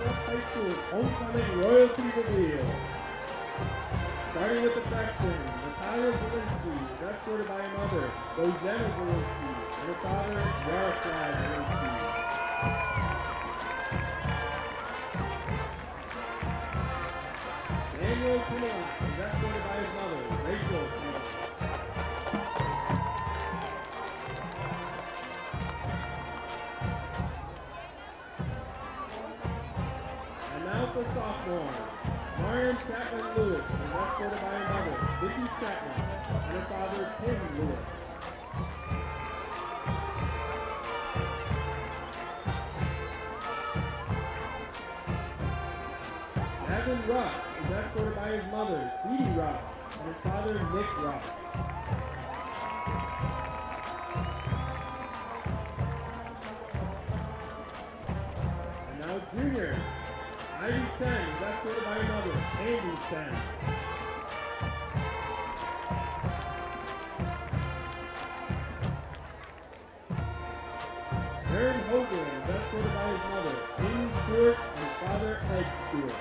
2022 Northwest High School Homecoming Royalty Reveal. Starting with the freshman, Natalia Zelinsky, escorted by her mother, Bojana Zelinsky, and her father, Yaroslav Zelinsky. Daniel Pinellas is escorted by his mother, Chapman Lewis is escorted by her mother, Vicki Chapman, and her father, Tim Lewis. Evan Rush is escorted by his mother, Dee Dee Rush, and his father, Nick Rush. And now juniors. Ivy Chen is escorted by her mother, Andy Chen. Aaron Hogan is escorted by his mother, Amy Stewart, and father, Ed Stewart.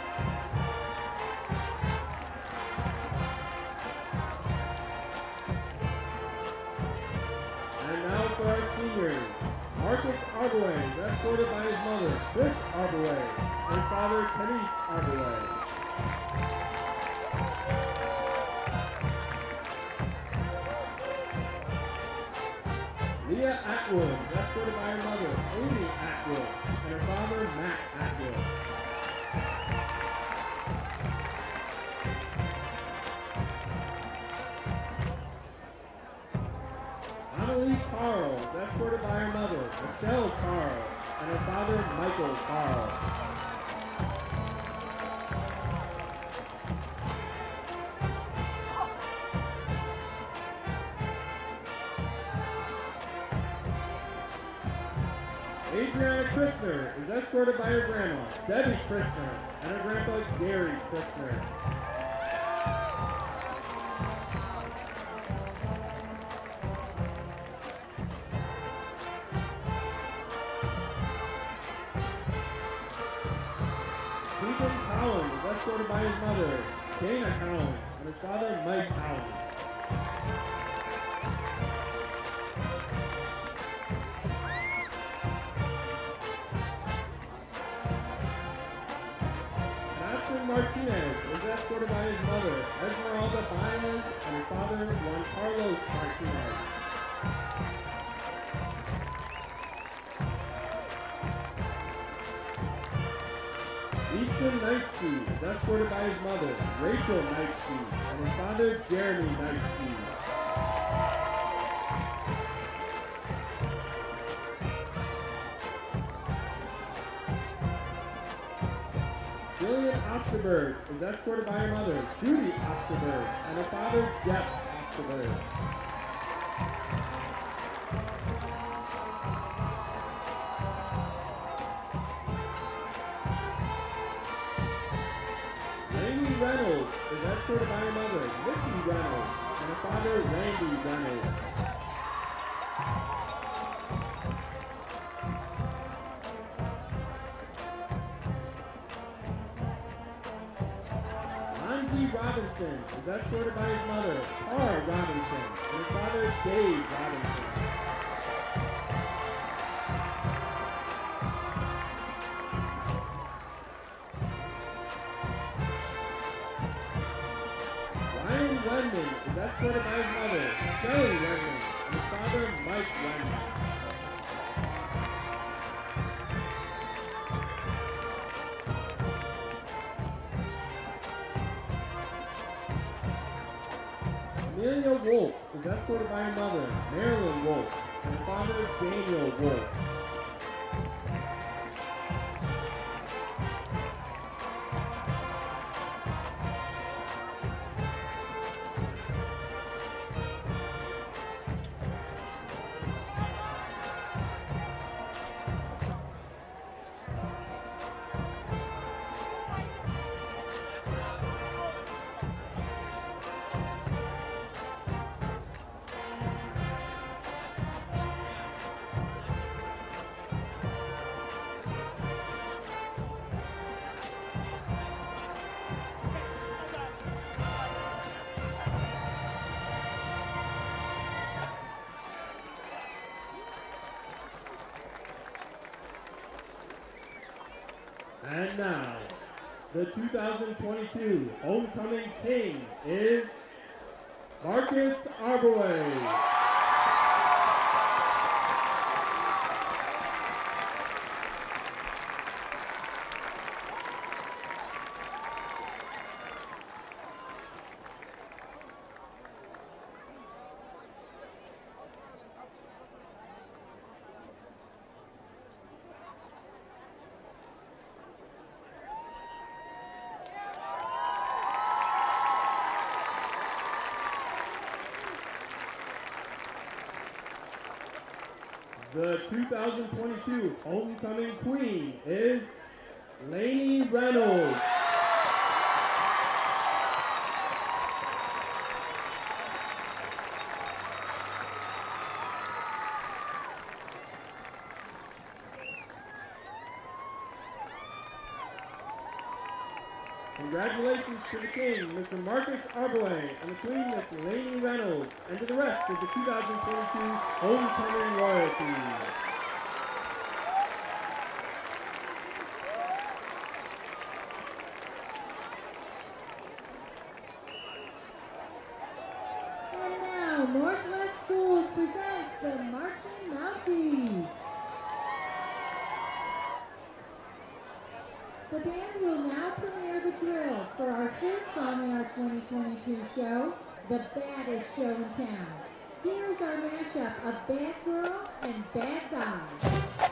And now for our seniors. Marcus is escorted by his mother, Chris Arbaway, and father, Kenny Arbaway. Leah Atwood escorted by her mother, Amy Atwood, and her father, Matt Atwood. Annalie Carl escorted by her mother, Michelle Carl, and her father, Michael Carl. Adriana Christner is escorted by her grandma, Debbie Christner, and her grandpa, Gary Christner. Escorted by his mother, Dana Collins, and his father, Mike Collins. Madison Martinez is escorted by his mother, Esmeralda Baez, and his father, Juan Carlos Martinez. Is escorted by his mother, Rachel Knightsey, and his father, Jeremy Knightsey. Jillian Osterberg is escorted by her mother, Judy Osterberg, and her father, Jeff Osterberg. Father, Randy Reynolds. Robinson is escorted by his mother, Tara Robinson, and his father, Dave Robinson. Wendman is escorted by his mother, Shelley Wendman, and his father, Mike Wendman. Amelia Wolf is escorted by her mother, Marilyn Wolf, and her father, Daniel Wolf. And now, the 2022 Homecoming King is Marcus Arboway. The 2022 Homecoming Queen is Lainey Reynolds. Congratulations to the King, Mr. Marcus Arboway, and the Queen, Miss Lainey Reynolds, and to the rest of the 2022 Homecoming Royalty. The band will now premiere the drill for our third song in our 2022 show, The Baddest Show in Town. Here's our mashup of Bad Girl and Bad Guy.